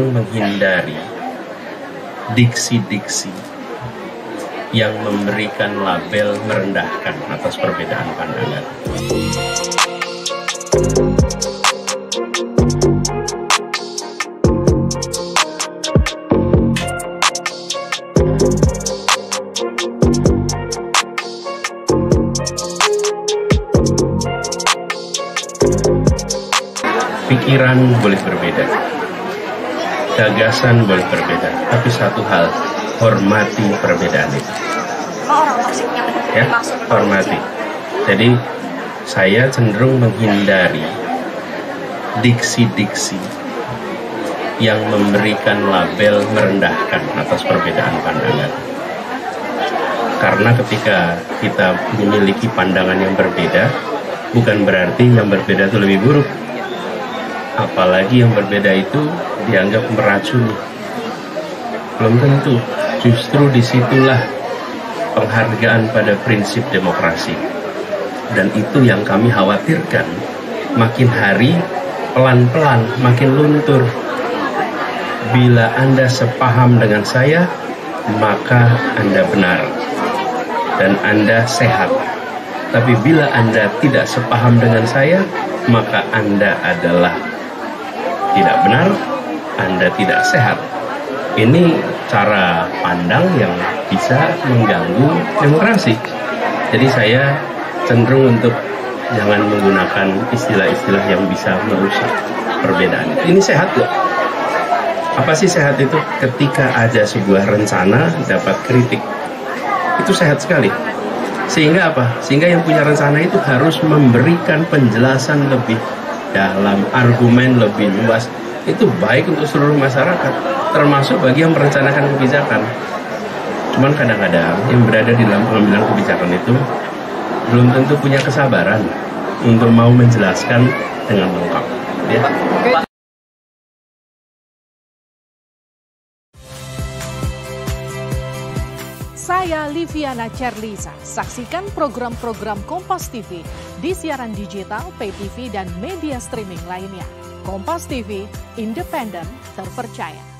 menghindari diksi-diksi yang memberikan label merendahkan atas perbedaan pandangan. Pikiran boleh berbeda, gagasan boleh berbeda, tapi satu hal, hormati perbedaan itu. Ya, hormati. Jadi saya cenderung menghindari diksi-diksi yang memberikan label merendahkan atas perbedaan pandangan. Karena ketika kita memiliki pandangan yang berbeda, bukan berarti yang berbeda itu lebih buruk. Apalagi yang berbeda itu dianggap meracuni. Belum tentu, justru di situlah penghargaan pada prinsip demokrasi. Dan itu yang kami khawatirkan, makin hari pelan-pelan makin luntur. Bila Anda sepaham dengan saya, maka Anda benar dan Anda sehat. Tapi bila Anda tidak sepaham dengan saya, maka Anda adalah tidak benar, Anda tidak sehat. Ini cara pandang yang bisa mengganggu demokrasi. Jadi saya cenderung untuk jangan menggunakan istilah-istilah yang bisa merusak perbedaan. Ini sehat loh. Apa sih sehat itu? Ketika ada sebuah rencana dapat kritik. Itu sehat sekali. Sehingga apa? Sehingga yang punya rencana itu harus memberikan penjelasan lebih dalam, argumen lebih luas. Itu baik untuk seluruh masyarakat, termasuk bagi yang merencanakan kebijakan. Cuman kadang-kadang yang berada di dalam pengambilan kebijakan itu belum tentu punya kesabaran untuk mau menjelaskan dengan lengkap. Ya. Saya Liviana Cerlisa. Saksikan program-program Kompas TV di siaran digital, pay TV, dan media streaming lainnya. Kompas TV, independen, terpercaya.